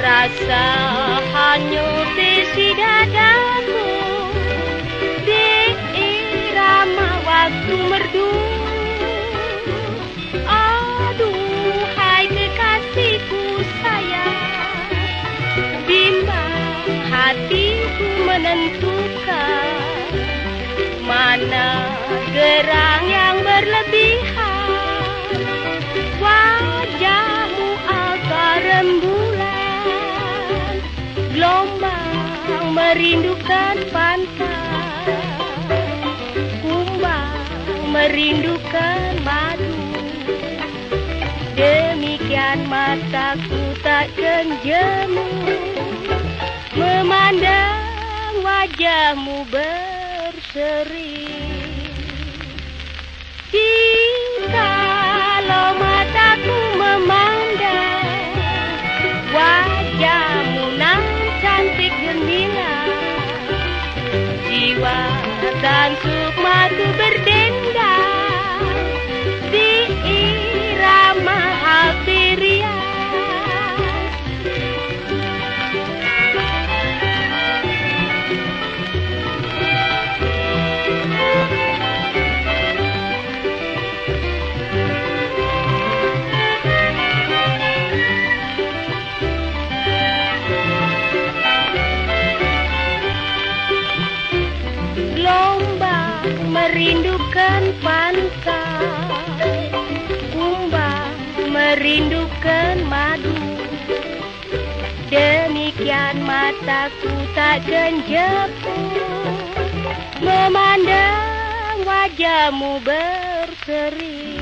Rasa hanyut isi dadaku Di irama waktu merdu. Aduh hai kekasihku sayang Bimbang hatiku menentukan Mana gerang yang berlebihan. Wajahmu agak rembulan merindukan pantai. Kumbang merindukan madu. Demikian mataku takkan jemu Memandang wajahmu berseri dan sukmaku berdendang merindukan pantai Kumbang merindukan madu. Demikian mataku tak genjepu Memandang wajahmu berseri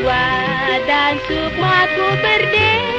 Jiwa dan sukmaku berdiri